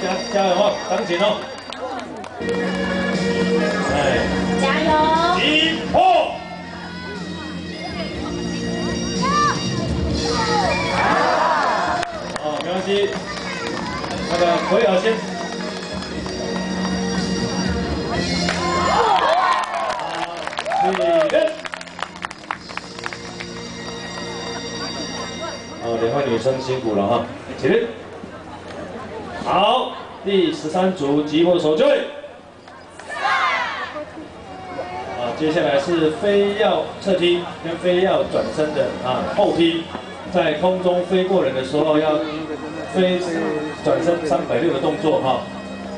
加加油哦，当紧哦。哎，加油！急迫。哦，没关系，那个可以了先。啊，起立。哦，两位女生辛苦了哈，起立。好，第十三组急迫手坠。啊，接下来是飞要侧踢跟飞要转身的啊后踢，在空中飞过人的时候要飞转身三百六的动作哈。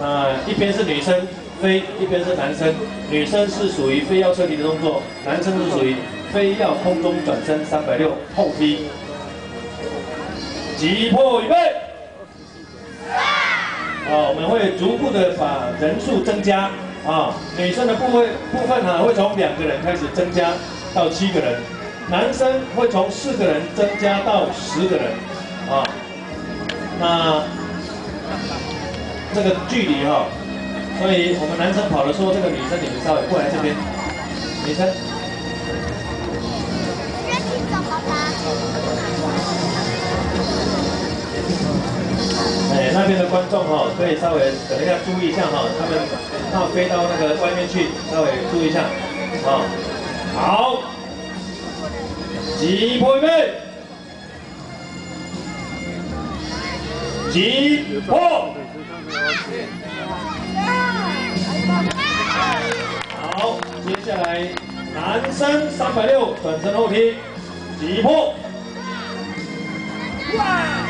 那一边是女生飞，一边是男生，女生是属于飞要侧踢的动作，男生是属于飞要空中转身三百六后踢。急迫预备。啊，我们会逐步的把人数增加啊，女生的部位部分呢会从两个人开始增加到七个人，男生会从四个人增加到十个人啊。那这个距离哈，所以我们男生跑的时候，这个女生你们稍微过来这边，女生。观众哈，可以稍微等一下注意一下哈，他们要飞到那个外面去，稍微注意一下，啊，好，急迫预备，急迫，好，接下来男生三百六转身后踢，急迫，哇！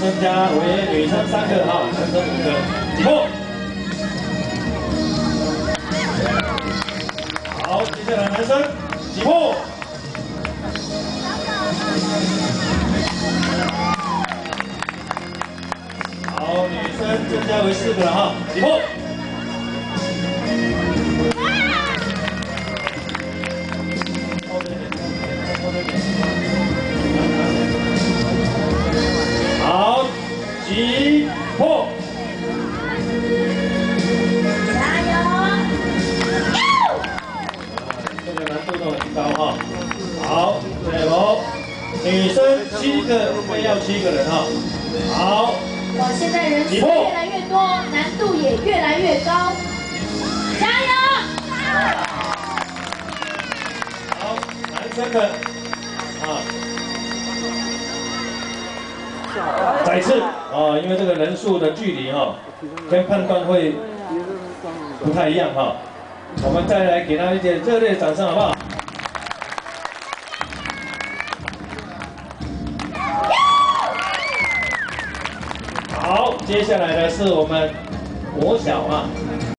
增加，为女生三个哈，男生五个，起步。好，接下来男生起步。好，女生增加为四个哈，起步。女生七个，非要七个人哈。好。哇，现在人数越来越多，难度也越来越高。加油！好，男生的啊。再次啊，因为这个人数的距离哈，跟判断会不太一样哈。我们再来给他一点热烈掌声，好不好？接下来呢是我们国小啊。